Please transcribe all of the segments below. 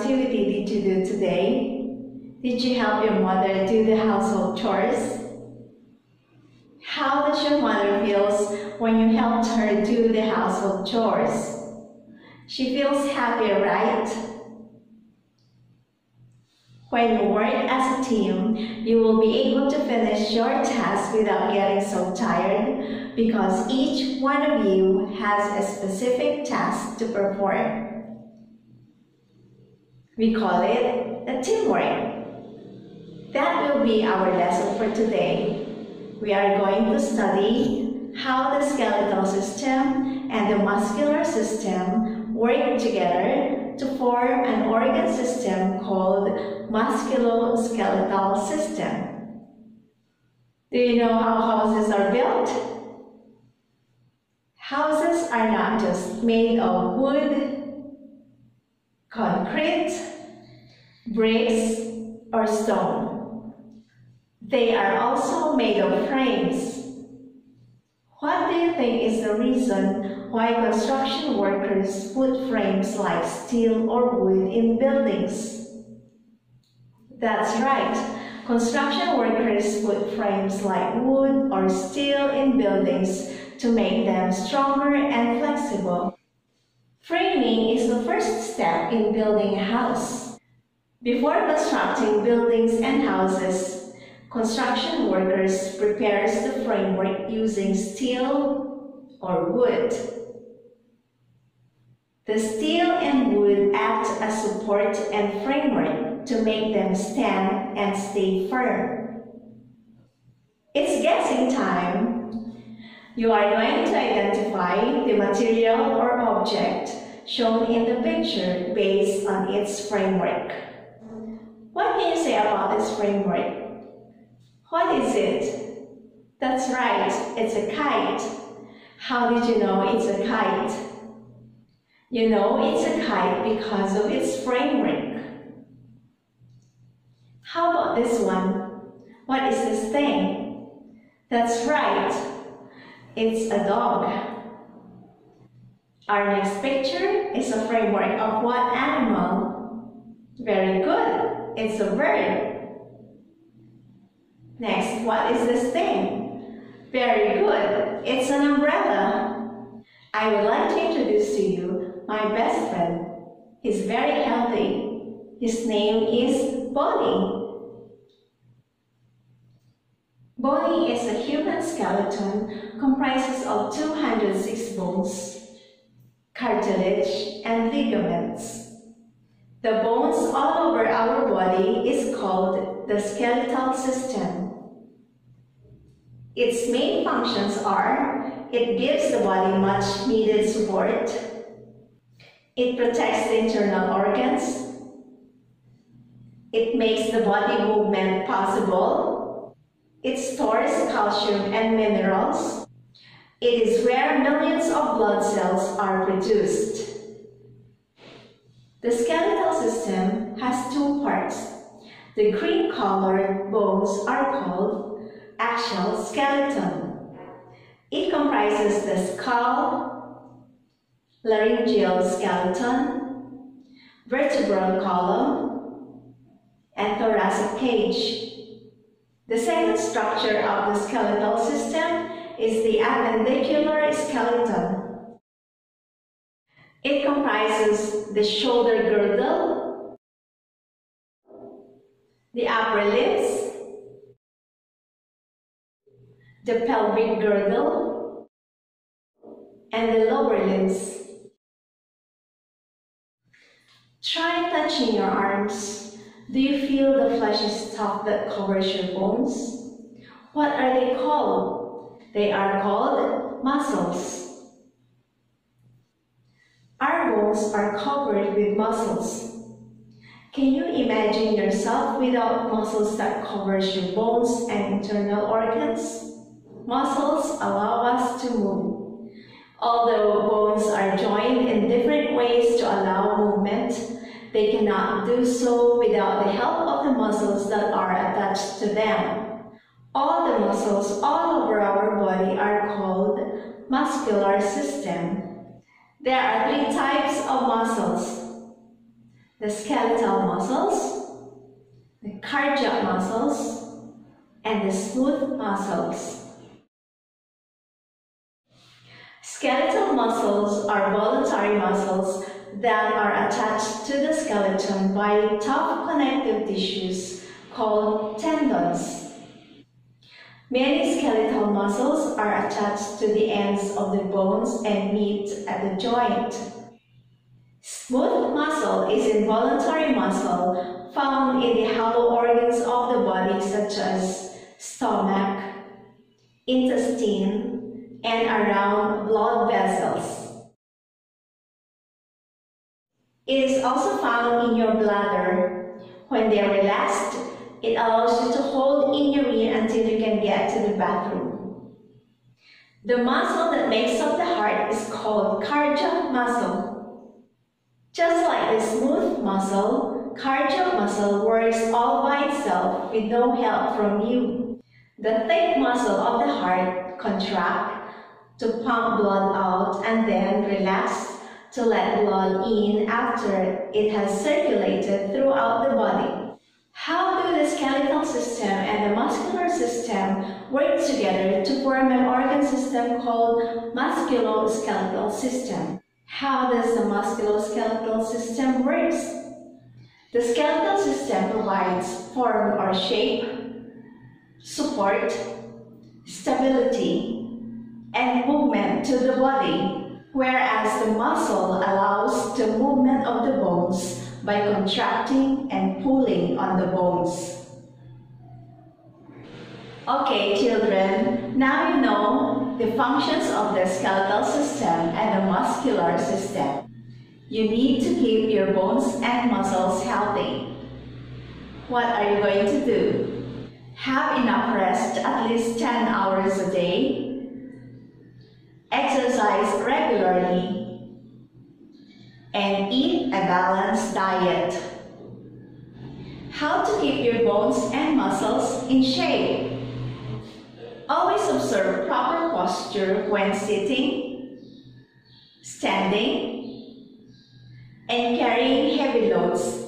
activity did you do today? Did you help your mother do the household chores? How does your mother feels when you helped her do the household chores? She feels happier, right? When you work as a team, you will be able to finish your task without getting so tired because each one of you has a specific task to perform. We call it a teamwork. That will be our lesson for today. We are going to study how the skeletal system and the muscular system work together to form an organ system called musculoskeletal system. Do you know how houses are built? Houses are not just made of wood, concrete, bricks, or stone. They are also made of frames. What do you think is the reason why construction workers put frames like steel or wood in buildings. That's right. Construction workers put frames like wood or steel in buildings to make them stronger and flexible. Framing is the first step in building a house. Before constructing buildings and houses, construction workers prepares the framework using steel or wood. The steel and wood act as support and framework to make them stand and stay firm. It's guessing time. You are going to identify the material or object shown in the picture based on its framework. What can you say about this framework? What is it? That's right, it's a kite. How did you know it's a kite? You know it's a kite because of its framework. How about this one? What is this thing? That's right, it's a dog. Our next picture is a framework of what animal? Very good, it's a bird. Next, what is this thing? Very good, it's an umbrella. I would like to introduce to you my best friend. He's very healthy. His name is Bonnie. Bonnie is a human skeleton comprises of 206 bones, cartilage, and ligaments. The bones all over our body is called the skeletal system. Its main functions are it gives the body much needed support, it protects the internal organs. It makes the body movement possible. It stores calcium and minerals. It is where millions of blood cells are produced. The skeletal system has two parts. The green-colored bones are called axial skeleton. It comprises the skull, laryngeal skeleton, vertebral column, and thoracic cage. The second structure of the skeletal system is the appendicular skeleton. It comprises the shoulder girdle, the upper limbs, the pelvic girdle, and the lower limbs. Try touching your arms. Do you feel the fleshy stuff that covers your bones? What are they called? They are called muscles. Bones are covered with muscles. Can you imagine yourself without muscles that covers your bones and internal organs? Muscles allow us to move. Although bones are joined in different ways to allow movement, they cannot do so without the help of the muscles that are attached to them. All the muscles all over our body are called muscular system. There are three types of muscles. the skeletal muscles, the cardiac muscles, and the smooth muscles. Skeletal muscles are voluntary muscles that are attached to the skeleton by tough connective tissues called tendons. Many skeletal muscles are attached to the ends of the bones and meet at the joint. Smooth muscle is involuntary muscle found in the hollow organs of the body such as stomach, intestine, and around blood vessels. It is also found in your bladder. When they are relaxed, it allows you to hold in urine until you can get to the bathroom. The muscle that makes up the heart is called cardiac muscle. Just like the smooth muscle, cardiac muscle works all by itself with no help from you. The thick muscle of the heart contract to pump blood out and then relax to let blood in after it has circulated throughout the body. How do the skeletal system and the muscular work together to form an organ system called musculoskeletal system? How does the musculoskeletal system works? The skeletal system provides form or shape, support, stability, and movement to the body, whereas the muscle allows the movement of the bones by contracting and pulling on the bones. Okay, children, now you know the functions of the skeletal system and the muscular system. You need to keep your bones and muscles healthy. What are you going to do? Have enough rest at least 10 hours a day. Exercise regularly and eat a balanced diet. How to keep your bones and muscles in shape. Always observe proper posture when sitting, standing, and carrying heavy loads.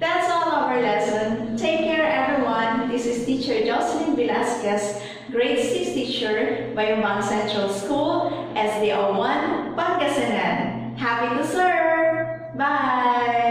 That's all our lesson. Take care everyone. This is teacher Jocelyn Velasquez, grade 6 teacher, by Bayambang Central School, SDO1, Pangasinan. Happy to serve! Bye!